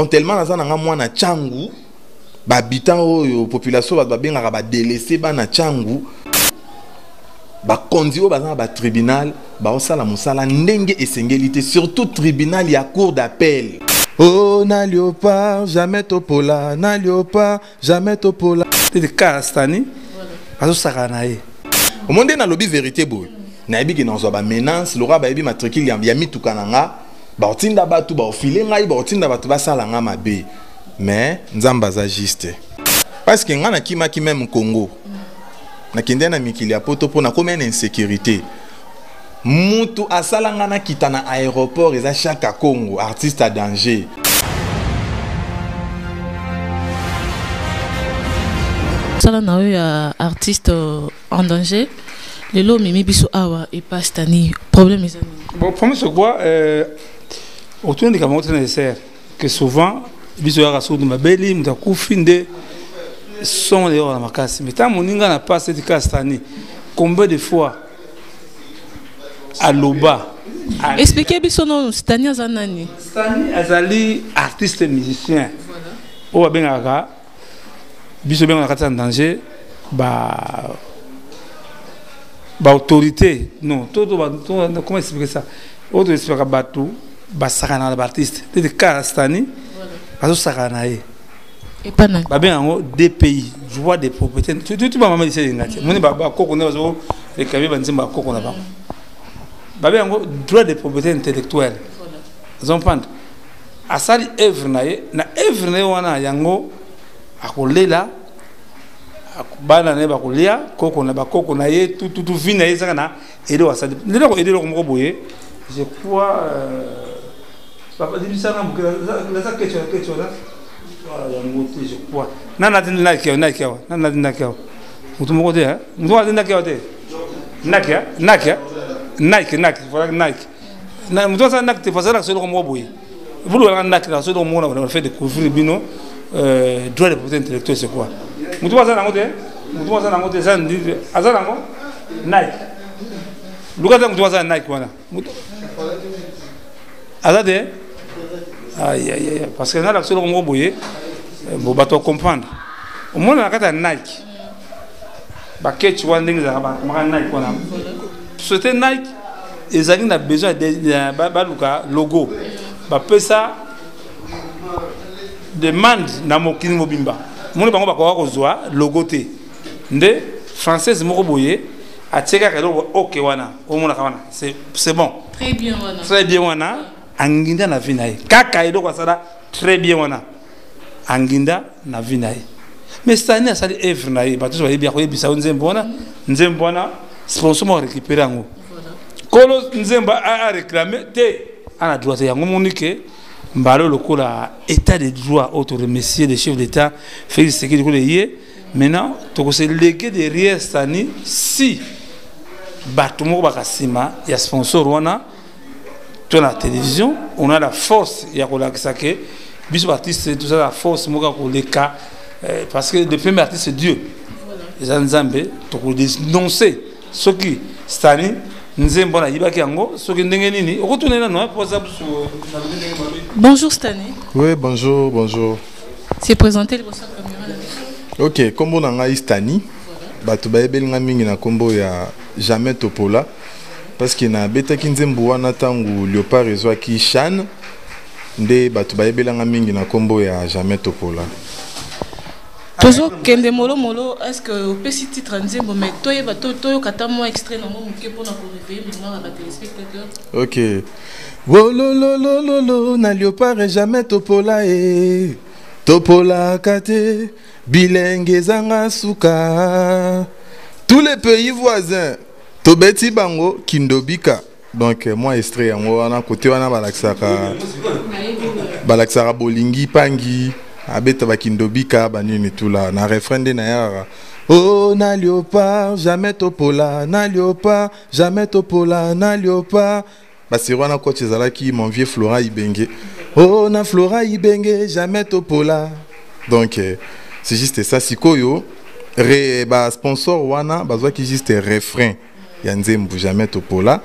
donc tellement naza nanga mwana ntangu bahabitant oyo population bato babengaka badelese bana ntangu bakonzi oyo baza na batribunal baosala mosala ndenge esengeli te surtout tribunal ya cour d'appel. Oh na léopard jamais topola na léopard jamais topola. Tete kaka stani bazosaka na ye. Omo nde nalobi vérité boye. Nayebi ke nazwa bamenance lokwa bayebi matricule ya, ya mituka na nga baotinda bato baofile ngai baotinda bato basala nga mabe. Mais nzambe aza juste. Parce que ngai nakimaki meme congo nakende na mikili ya poto mpo nakomi na insécurité. Mutu asala nga nakita na aéroport eza chaka congo artiste a danger. Sala na oyo ya artiste en danger lelo omemi biso awa epas tani problème eza nini? Bon problème c'est quoi? Euh, otuni likambo ngo te nécessaire que souvent biso yaka soki mabeli moto akufi nde songo eyoko na makasi. Mais ntango moninga na pasi eti kasi tani combien de fois aloba? Explike biso no stani aza nani? Stani azali artiste musicien. Oyo babengaka biso bengaka na kati ya danger ba baautorité non to to ba- to- comment expliquer ça? Oyo toexplikaka bato basakanaka na baartiste tete kaka stani bazosakana na ye. Babenga yango dpi droit de propriété tutu bamama lise elinga te moni ba- bakoko nde bazo rekame banzembo bakoko na bango. Babenga yango droit de propriété intellectuelle ozomprendre asali œuvre na ye na œuvre na ye wana yango akolela ako- bana na ye bakolia koko na bakoko na ye tututu vi na ye ezaka na eloko asali. Leloko eleloko moko boye je crois babadimisanga moke naza ketio ketio na yango te je crois. Nani atindi naki awa naki awa nani atindi naki awa mutu moko te mutu moko naki awa te naki naki nike nike voilà nike. Na mutu asala nike te fasalaka so eloko moko boye bulukalaka nike na so eloko moko na fait découvrir bino euh, droit de propriété intellectuelle c'est quoi. Mutu moko aza nango te mutu moko aza nango te eza aza nango nike. Luka te mutu moko aza na nike wana aza te Aïe, aïe, aïe. parce que nalaka so eloko moko boye eh, bo bato comprendre. Omona na kati ya nike. Baketch wana ndenge ezalaka bakomaka nike wana société nike ezalaki na besoin de- ya ba- baluka logo. Bapesa demande na mokili mobimba. Moni bango bakoka kozwa logo te nde française moko boye atie kaka eloko oke wana omonaka wana c'est c'est bon. Très bien wana très bien wana anginda na vi na ye. Kaka eloko asala très bien wana. Anginda na vi na ye. Mais stani asali œuvre na ye. Bato nyonso bayebi akoyebisa yo nzembo wana nzembo wana sponsor moko arécupéré yango. Kolo nzembo aréclame te ana droit te yango moni ke mbala lokola état de droit oyo toremercier le chef d'état félix sekedi lokola ye maintenant tokose légué derrière stani si bato moko baka nsima ya sponsor wana on a la force ya kolakisa ke biso baartiste toza la force moko ya koleka eh, parce que le premier artiste c'est dieu. Eza nzambe tokodénonce soki stani nzembo nayibaki yango soki ndenge nini okotuna nano po aza biso nalobi ndenge mabe bonjour stani oui bonjour bonjour. C'est présenté liboso ya ok nkombo na ngai stani bato bayebeli mingi na nkombo ya jamais topola parce que nabetaki nzembo wana ntango léopard ezwaki chan nde bato bayebelanga mingi na nkombo ya jamais topola. Tozokende molomolo est ce que opesi titre nzembo mais toyeba to- toyoka ta mwa extrait nango moke mpona ya batelespectateur ok. Wolololololo na léopard jamais topola e topolaka te bilenge ezanga suka. Tous les pays voisins tobeti bango kindobika. Donc mwa extrait yango wana kote wana balakisaka balakisaka bolingi pangi abeta bakindobika banini tula na refrain nde na yaka oh na jamais topola na léopard jamais topola na léopard. Basiri wana coach ezalaki mon vieux flora ibenge. Oh na flora ibenge jamais topola. Donc eh, c'est juste ça sikoyo. Re basponsor wana bazwaki juste refrain ya nzembo jamais topola.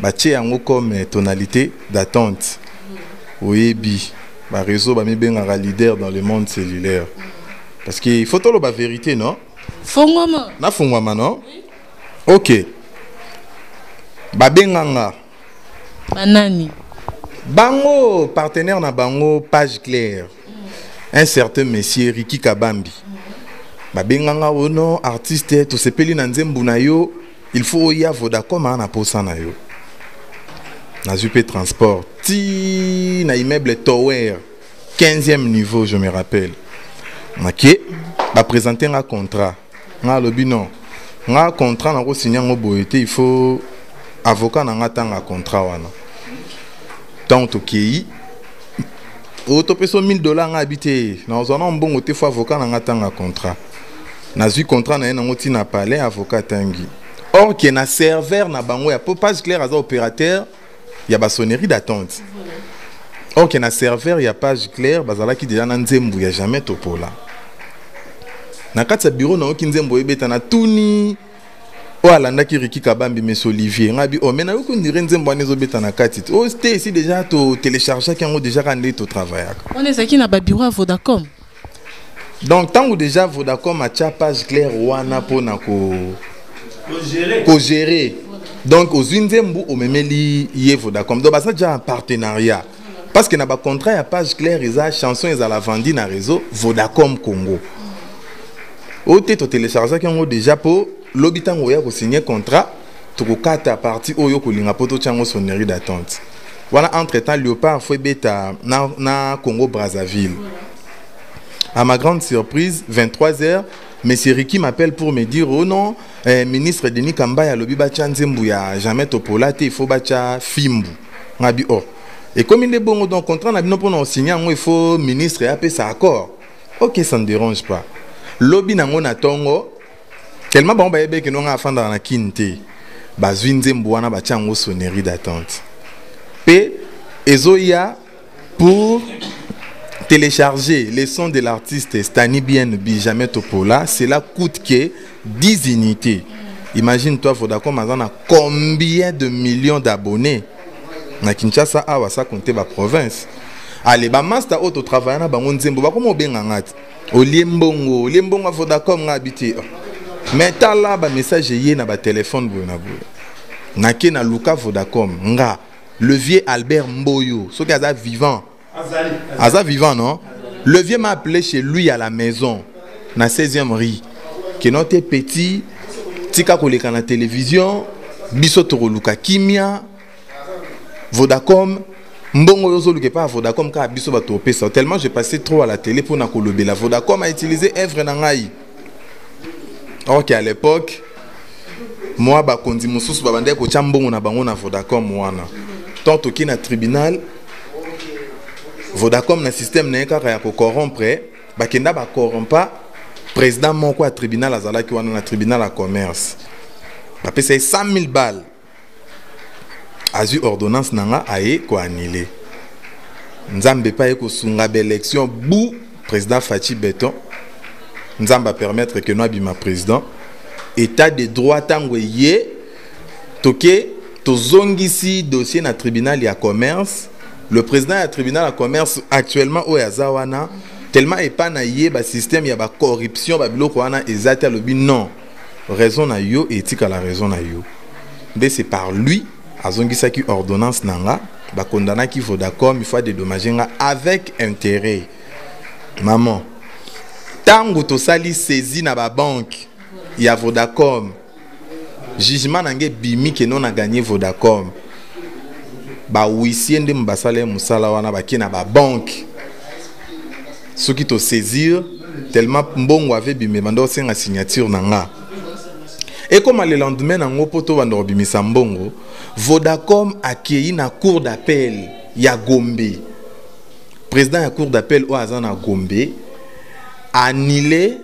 Batie yango comme eh, tonalité d'attente. Oyebi. Baréseau bamibengaka leader dans le monde cellulaire. Parce que faut toloba vérité non? Fongwama nafungwama non? Ok. Babenganga banani. Bango partenaire na bango page claire. Un certain monsieur riki kabambi. Babenganga ono artiste tosepeli na nzembo na yo il faut oya vodacom aa na posa na yo. Nazwi mpe transport. Ti na immeuble tower 15e niveau je me rappelle. Nake baprésente nga contrat. Nga alobi non. Nga contrat nakosigne yango boye te il faut avocat na nga ntanga contrat wana. Ntango tokei oyo topesa 1000 dollar nga abi te nazwa na mbongo te fo avocat na nga ntanga contrat. Nazwi contrat na ye nango ntina palais avocat atangi or ke na serveur na bango ya po page claire aza opérateur ya basonnerie d'attente. Or ke na serveur ya page claire bazalaki deja na nzembo ya jamais topola. Na kati ya bureau nayoki nzembo oyebeta na tuni oyo alandaki riki kabambi mes olivier. Nga bi o me nayoki ondire nzembo wana ezobeta na kati te o te esi deja totéléchargeaki yango deja ka nde totravaillaka. Wana ezalaki na babiro ya vodacom. Donc ntango deja vodacom atya page claire wana mpona ko kogere donc ozwi nzembo omemeli ye vodacom donc baza deja en partenariat. Parce que na bacontrat ya page claire eza chanson ezala vandi na réseau vodacom congo. Oyo te totéléchargeaki yango déjà mpo lobi ntango oya kosigne contrat tokokata parti oyo kolinga mpo totya yango sonnerie d'attente. Wana entre temps léopard fo na, na congo brazzaville à ma grande surprise 23 heures monsieur riki m'appelle pour me dire oh non eh, ministre denis kambaya alobi batya nzembo ya jamais topola te il faut batya fimbu. Ngabi oh. Ekomi nde bongo donc contrat na bino osigne yango il faut ministre apesa accord. Ok ça ne dérange pas. Lobi nango na ntongo tellement bango bayebeki nonga afandaka na kini te bazwi nzembo wana batya yango sonnerie d'attente. Mpe ezoya pour télécharger les sons de l'artiste Stani Bien Bijame Topola, cela coûte que 10 unités. Imagine-toi, Vodacom a combien de millions d'abonnés? Na Kinshasa, awa ça compte ba province. Allez, ba master auto travailler na bango nzembo ba komo benga ngati? Oliembongo, oliembongo nga habité. Mais ba message yé na ba téléphone bo na bo. Na ke na Vodacom nga levier Albert Mboyo, soki aza vivant Aza vivant, non? Le vieux m'a appelé chez lui à la maison, na 16e rue. Que notre petit, tika koleka na télévision, biso tokoluka kimia, Vodacom, mbongo yozo luke pas Vodacom ka biso ba topesa. Tellement je passais trop à la télé pour na kolobela. Vodacom a utilisé œuvre na ngai. Or qu'à l'époque, moi bakonzi mosusu babandaki kotya mbongo na bango na Vodacom wana. Tant toki na tribunal, vodacom na système na ye kaka ya kocorrompre bakenda bacorrompa président moko ya tribunal azalaki wana na tribunal ya commerce. Bapesa ye 100 000 balle azwi ordonnance na nga aye koanile nzambe epai ye kosunga baélection bu président faci beton nzambe apermettre ke no abima président état de droit ntango eye toke tozongisi dossier na tribunal ya commerce le président du tribunal de commerce actuellement au Yazawana tellement et pas na yé ba système ya ba corruption ba biloko wana ezati alobi non. Raison na yo éthique à la raison na yo. Mais c'est par lui azongisaki ordonnance nanga ba condamnaki Vodacom il faut dédommager nga avec intérêt. Maman tango tosali saisi na banque ya Vodacom. Jugement nange bimi ke non a gagné Vodacom bahuissier nde basala ye mosala wana bake na babanke soki tosaisir tellement mbongo ave bimema nde osenga signature na nga. Ekoma le lendemain nango mpo tobanda kobimisa mbongo vodacom akei na cour d'appel ya gombe. Président ya cour d'appel oyo aza na gombe anile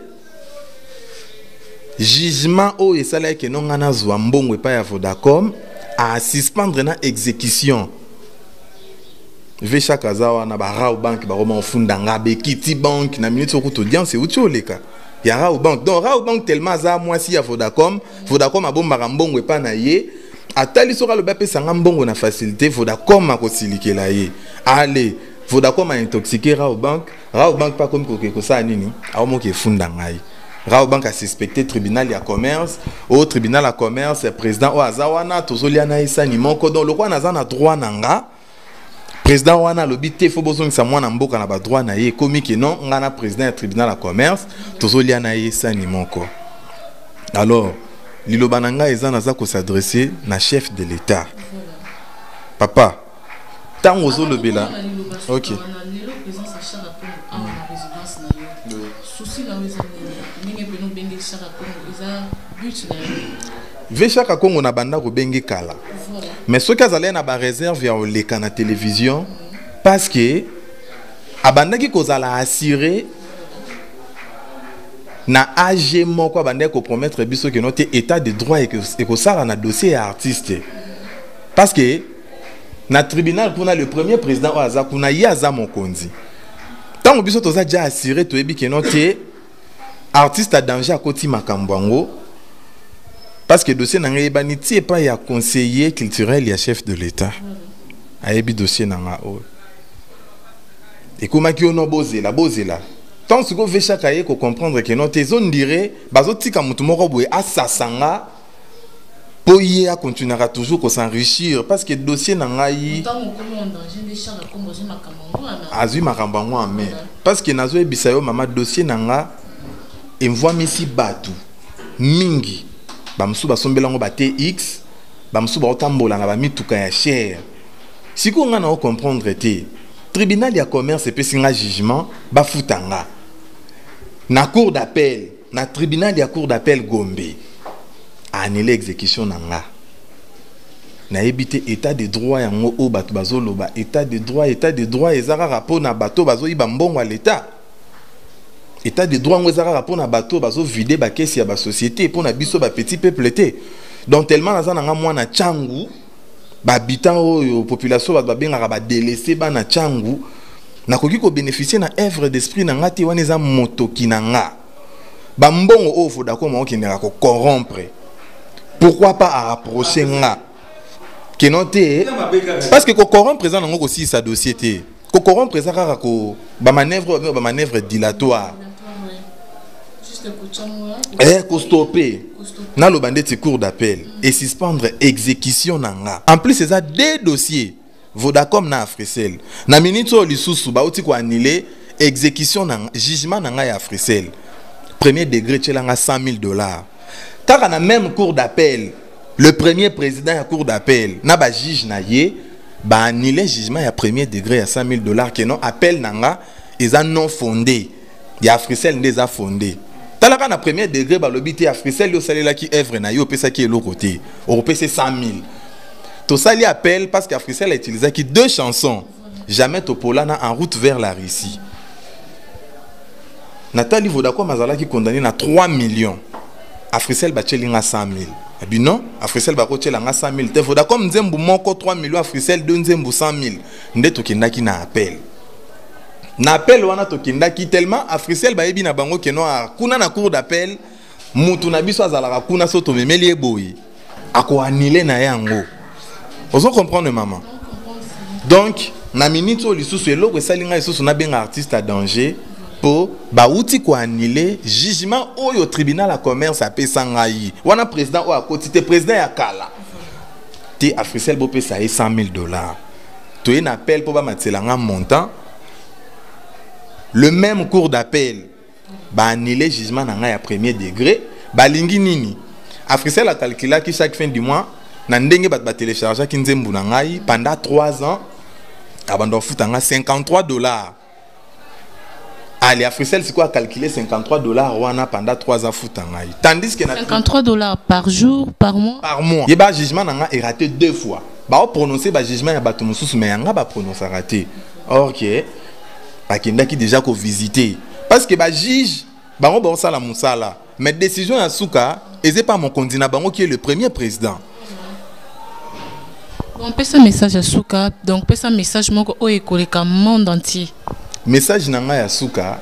jugement oyo esalaki eno ngai nazwa mbongo epai ya vodacom asuspendre na exécution. Ve chaque aza wana barau bank bakoma ofunda nga bekiti bank na minute okuta audience euti oleka? Ya rau bank. Donc rau bank tellement aza mwasi ya vodacom vodacom abombaka mbongo epa na ye. Atali soki alobi apesanga mbongo na facilité vodacom akosilikela ye. Ale vodacom aintoxiqué raobank raobank mpe akomi koke kosala nini aomoki efunda ngai raobank asuspecté tribunal ya commerce. Oyo tribunal ya commerce président oyo aza wana tozolia na ye sani moko donc lokwa naza na droit na nga. Président wana alobi te fo bozongisa mwana mboka na badroit na ye. Ekomi ke non ngai na président tribunal ya commerce tozolia na ye sani moko alors liloba na ngai eza naza na chef de l'état. Papa ntango ozolobela ok présence ya chara congo awa na résidence na yo susi na yo eza nini ndenge mpena obenge chara congo eza but na yo ve chaka kongo na kala. Mais soki azalaki na bareserve ya koleka na télévision parce que abandaki kozala assure na ag moko abandaki kopromettre biso keno te état de droit eko- ekosala na dossier ya artiste. Parce que na tribunal kuna le premier président oyo aza kuna ye aza mokonzi. Ntango biso toza ja assure toyebi keno te artiste a danger akoti makambo yango parce que dossier na ngai eyebani ti epai ya conseiller culturel ya chef de l'état. Ayebi dossier na nga oyo. Ekomaki ono bozela bozela. Ntango sikoyo vechaka ye kocomprendre ke no te ezondire bazotika motu moko boye asasa mpo ye akontinuaka toujours kosenrichir parce que dossier na ngai azwi makambo yango parce que nazoyebisa yo mama dossier na nga emvwamisi bato mingi bamosusu basombela yango bate x bamosusu baotambola na bamituka ya chere sikoyo ngai nao comprendre te tribunal ya commerce epesi nga jugement bafuta nga. Na cour d'appel na tribunal ya cour d'appel gombe anele exécution na nga nayebi te état de droit yango oyo bato bazoloba état de droit état de droit eza kaka mpo na bato bazoyiba mbongo ya leta état de droit yango eza kaka mpo na bato bazovide bakesi ya basociété mpo na biso bapetit peuple te donc tellement naza nanga mwana ntangu bahabitant oyo population bato babengaka badelese bana ntangu nakoki kobénéficie na œuvre d'esprit na nga te wana eza motoki na nga bambongo oyo vodacom akokendeka kocorrompre pourquoi pas arapproche nga? Keno te parce que kocorrompre eza nango kosilisa dossier te kocorrompre eza kaka ko bamanœuvre oyo babenga bamanœuvre dilatoire. Juste kochangola eh kostope naloba ndeti cour d'appel esuspendre exécution na nga. En plus eza deux dossiers. Vodacom na africel na minute oyo lisusu bauti koannule exécution na nga- jugement na ngai ya africel premier degré tielanga 100 000 dollars kaka na même cour d'appel le premier président ya cour d'appel na bajuge na ye baannule jugement ya premier degré ya 100 000 dollars keno appel na nga eza non fondé. Ya africel nde eza fondé. Talaka na premier degré balobi te africel osalelaki œuvre na ye opesaki eloko te okopesa 100 000 tosali appel parce que africel autilisaki deux chansons. Jamais topolana en route vers la russie. Natali vodacom azalaki condamné na 3 millions africel batieli nga 100 000 abi non africel bakotiela nga 100 000 te vodacom nzembu moko 3 millions africel 2 nzembu 100 000 nde tokendaki na appel. Na appel wana tokendaki tellement africel bayebi na bango keno kuna na cour d'appel mutu na biso azalaka kuna so tomemeli ye boye. Akoanile na ye yango. Ozo comprendre mama donc na minute oyo lisusu eloko esali ngai lisusu nabenga artiste a danger mpo bauti koannule jugement oyo tribunal ya commerce apesa ngai wana président oyo akoti te président ya kala. Te africel bopesa ye 100 000 dollars. Toye na appel mpo bamatela nga montant. Le même cours d'appel baannule jugement na ya premier degré. Balingi nini? Africel akalkulaki chaque fin du mois na ndenge bato batelechargeaki nzembo na pendant 3 ans abanda kofuta nga 53 dollars ale africel sikoyo akalkule 53 dollars wana pendant 3 ans futa ngai tandis que na 53 dollars par jour par mois. Par mois. Ye bajugement na nga deux fois. Baoprononce bajugement ya bato mosusu me yanga baprononsaka te or ke bakendaki déjà kovisite parce que bajuge bango baosala mosala. Mais décision ya suka eza pa mokonzi na bango qui est le premier président. Donc pesa message ya suka. Donc pesa message moko oyo ekoleka monde entier message na ngai ya suka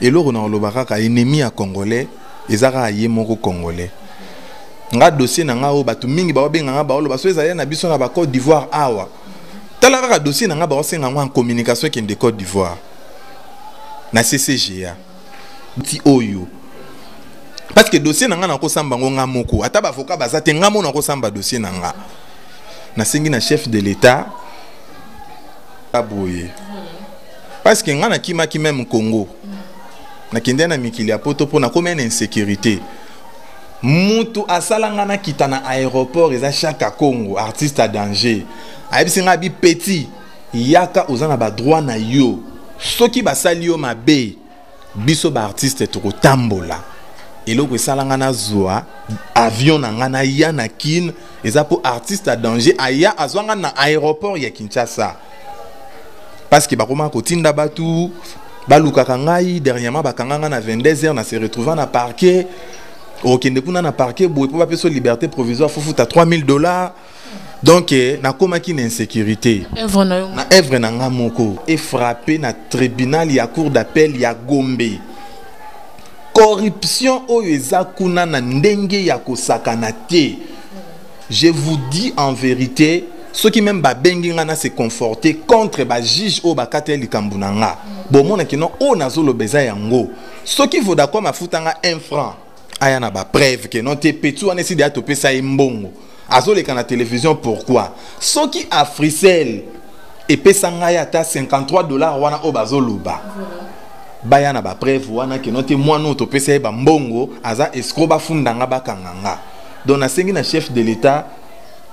eloko na koloba kaka ennemi ya congolais eza kaka ye moko congolais. Nga dossier na ngai oyo bato mingi baobenga nga baoloba so ezali na biso na bacôte d'ivoire awa. Tala kaka dossier na nga baosenga ngo en communication ekende côte d'ivoire. Na ccga ti oyo. Parce que dossier na nga nakosamba ngo nga moko. Ata bavoka baza te nga mo nakosamba dossier na nga. Nasengi na chef de l'état aboye parce que nga nakimaki même congo nakende na mikili ya poto mpo nakomi na insécurité. Mutu asala nga nakita na aéroport eza chaka congo artiste a danger. Ayebisi nga bi petit yaka oza na badroit na yo. Soki basali yo mabe biso baartiste tokotambola. Eloko esala nga nazwa avion na nga naya na kine eza mpo artiste a danger. Aya azwa nga na aéroport ya kinshasa parce que bakoma kotinda bato balukaka ngai dernièrement bakanga nga na 22 heures na se retrouva na parquet. Okende kuna na parquet boye mpo bapesa liberté provisoire fofuta 3000 dollars. Donc eh, nakomaki na insécurité. Na œuvre na nga moko. Efrappe na tribunal ya cour d'appel ya gombe. Corruption oyo eza kuna na ndenge ya kosakana te. Je vous dis en vérité soki même babengi nga na se conforter contre bajuge oyo bakateli likambo na nga. Bomonaki no oyo nazoloba eza yango. Soki vodacom afuta nga 1 franc aya na bapreuve ke no te petu wana esidi ya topesa ye mbongo. Azoleka na télévision pourquoi? Soki africel epesa ngai ata 53 dollar wana oyo bazoloba baya na bapreuve wana keno te mwana oyo topesa ye aza escro bafunda nga bakanga nga. Donc nasengi na chef de l'état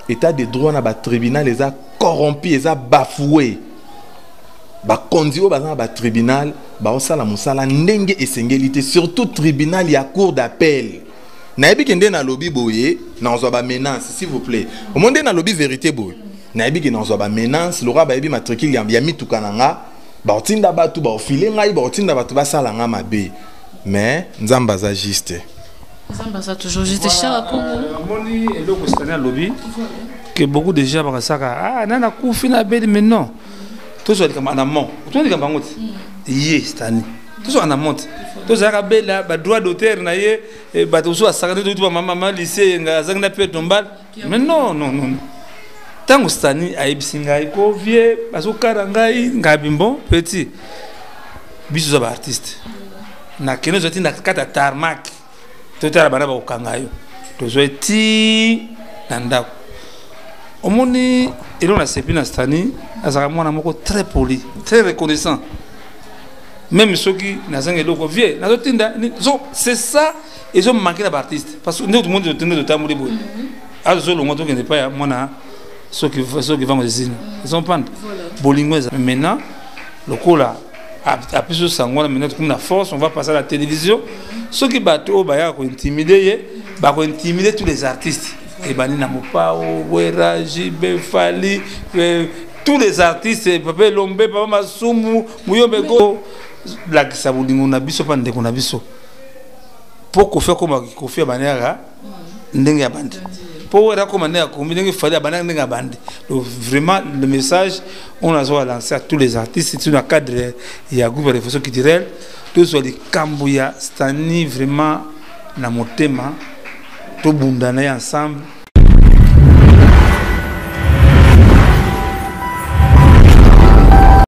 état de droit na batribunal eza corrompu eza bafoue bakonzi oyo baza na batribunal baosala mosala ndenge esengeli te surtout tribunal ya cour d'appel. Nayebi ke nde nalobi boye nazwa bamenance s'il vous plaît. Omo nde nalobi vérité boye. Nayebi ke nazwa bamenance lokwa bayebi matricule ya, mituka na nga baotinda bato baofile ngai baotinda bato basala nga mabe. Mais nzambe aza juste nzambe aza toujours juste kongo amoni eloko sitani alobi ke beaucoup de gens bakasaka ah na abeli mais non. Tozwa likambo en amont. Otuna likambo yango te ye sitani tozwaka na mont tozalaka bela badroit d'auteur na ye eh, bato mosusu asaka nde toyuti bamama lycée nga azangi na pe tombale mais non non non ntango stani ayebisi ngai ko vie bazokara ngai ngai bimbo petit. Biso oza baartiste nakende ozwa ti na kati ya tarmak totala bana bakokanga yo. Tozwa ti na ndako. Omoni eloko nasepi na stani azalaka mwana moko très poli très reconnaissant. Même soki nazanga eloko vie nazotinda c'est ça ezomanke na baartiste parce que nde tomondi nde totamboli boye. Azolongwa tokende epai ya mwana soki soki vango zezina ezompanda bolingo eza. Maintenant lokola ap- apesi wana maintenant tokomi na force on va passer à la télévision soki bato oyo bayaka kointimide ye bakointimide tous les artistes. Ebandi na mopao wera jibe fali eh, tous les artistes papa elombe papa masumu muyombe go. Lakisa bolingo na biso mpa ndeko na biso. Mpo kofi akoma kofi abandi kaka ndenge ya bandi. Mpo wera akoma ndenge akomi ndenge fali abandaka ndenge ya bandi. Donc vraiment le message on azoka lancer à tous les artistes surtout na cadre ya groupe ya réflexion culturelle tozwa likambo ya stani vraiment na motema tobunda na ye ensemble